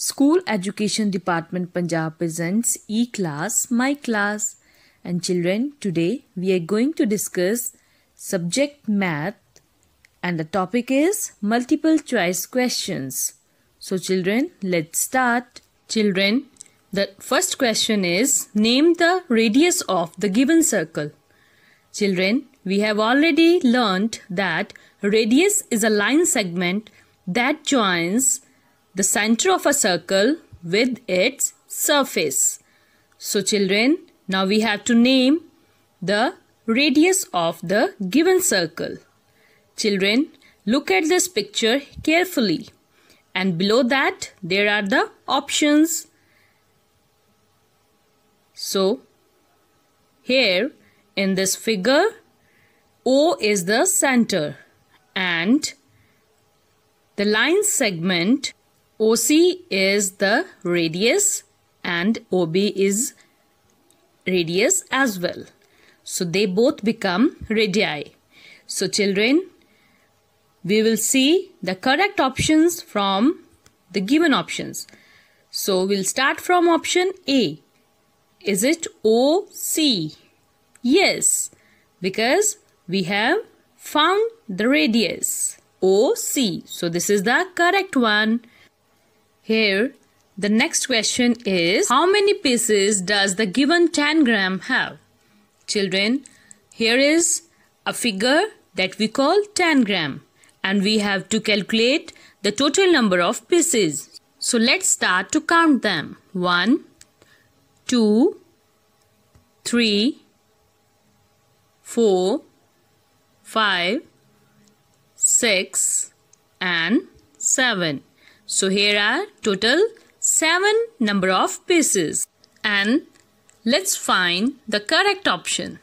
School Education Department Punjab presents E-Class, My Class. And children, today we are going to discuss subject math and the topic is multiple choice questions. So children, let's start. Children, the first question is name the radius of the given circle. Children, we have already learnt that radius is a line segment that joins the center of a circle with its surface. So children, now we have to name the radius of the given circle. Children, look at this picture carefully and below that there are the options. So, here in this figure, O is the center and the line segment OC is the radius and OB is radius as well. So they both become radii. So children, we will see the correct options from the given options. So we'll start from option A. Is it OC? Yes, because we have found the radius OC. So this is the correct one. Here, the next question is How many pieces does the given tangram have? Children, here is a figure that we call tangram and we have to calculate the total number of pieces. So let's start to count them. 1, 2, 3, 4, 5, 6 and 7. So here are total 7 number of pieces. And let's find the correct option.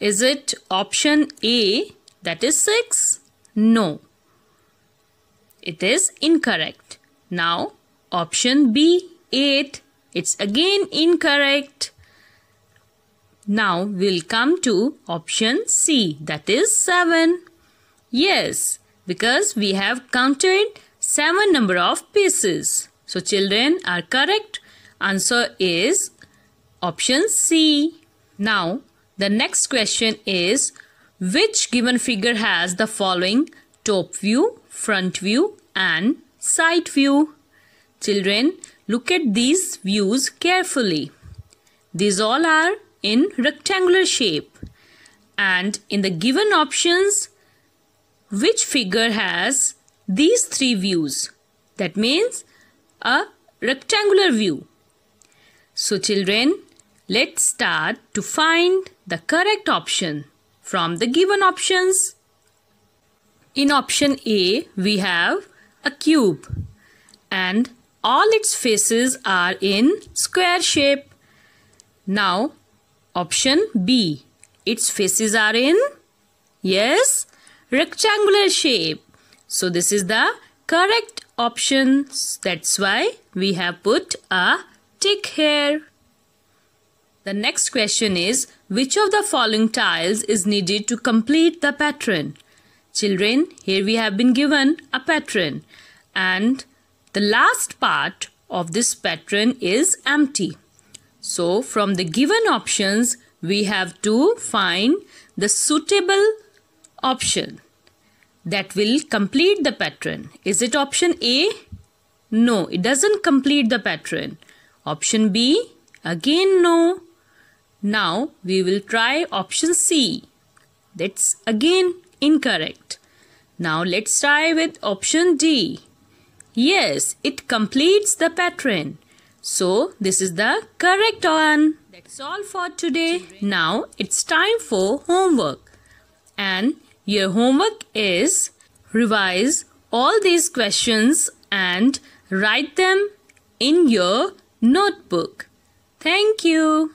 Is it option A that is 6? No. It is incorrect. Now option B 8. It's again incorrect. Now we'll come to option C that is 7. Yes, because we have counted 7 number of pieces. So children, our correct answer is option C. Now, the next question is which given figure has the following top view, front view and side view? Children, look at these views carefully. These all are in rectangular shape. And in the given options, which figure has these three views. That means a rectangular view. So children, let's start to find the correct option from the given options. In option A, we have a cube and all its faces are in square shape. Now, option B, its faces are in, yes, rectangular shape. So this is the correct option. That's why we have put a tick here. The next question is which of the following tiles is needed to complete the pattern? Children, here we have been given a pattern and the last part of this pattern is empty. So from the given options, we have to find the suitable option that will complete the pattern. Is it option A? No, it doesn't complete the pattern. Option B? Again no. Now we will try option C. That's again incorrect. Now let's try with option D. Yes, it completes the pattern. So this is the correct one. That's all for today. Now it's time for homework. And your homework is revise all these questions and write them in your notebook. Thank you.